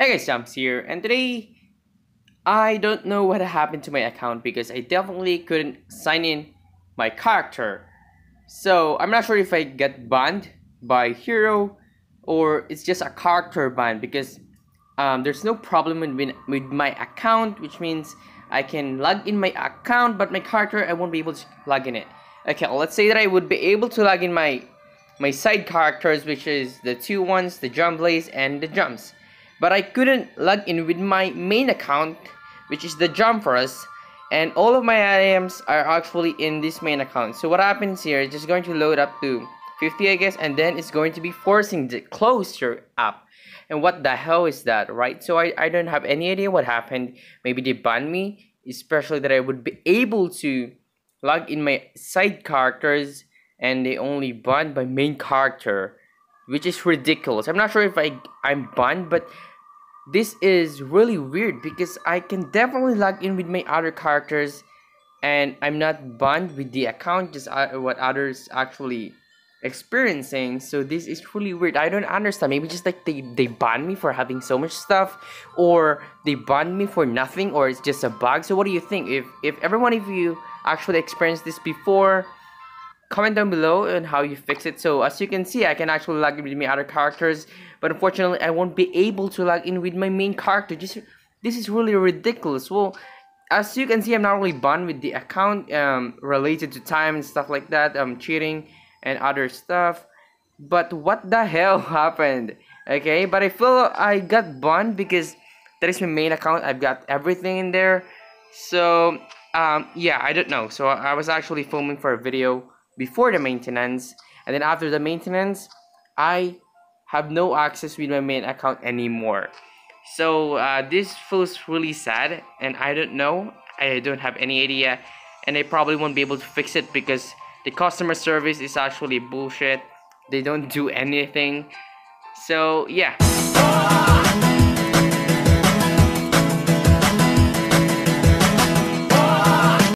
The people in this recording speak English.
Hey guys, Jhamz here, and today I don't know what happened to my account because I definitely couldn't sign in my character. So I'm not sure if I get banned by Hero or it's just a character ban because um, there's no problem with, with my account, which means I can log in my account, but my character I won't be able to log in it. Okay, let's say that I would be able to log in my my side characters, which is the two ones, the Jump and the Jumps but I couldn't log in with my main account which is the Jumpers and all of my items are actually in this main account. So what happens here is just going to load up to 50 I guess and then it's going to be forcing the close your app. And what the hell is that right? So I, I don't have any idea what happened. Maybe they banned me especially that I would be able to log in my side characters and they only banned my main character which is ridiculous. I'm not sure if I I'm banned but this is really weird because I can definitely log in with my other characters and I'm not banned with the account just uh, what others actually experiencing. So this is really weird. I don't understand. Maybe just like they they ban me for having so much stuff or they ban me for nothing or it's just a bug. So what do you think? If if everyone of you actually experienced this before comment down below on how you fix it. So as you can see I can actually log in with my other characters but unfortunately I won't be able to log in with my main character. Just this is really ridiculous. Well as you can see I'm not really banned with the account um, related to time and stuff like that um, cheating and other stuff. But what the hell happened? Okay but I feel I got banned because that is my main account. I've got everything in there. So um, yeah I don't know. So I was actually filming for a video before the maintenance and then after the maintenance I have no access with my main account anymore. So uh, this feels really sad and I don't know. I don't have any idea and I probably won't be able to fix it because the customer service is actually bullshit. They don't do anything. So yeah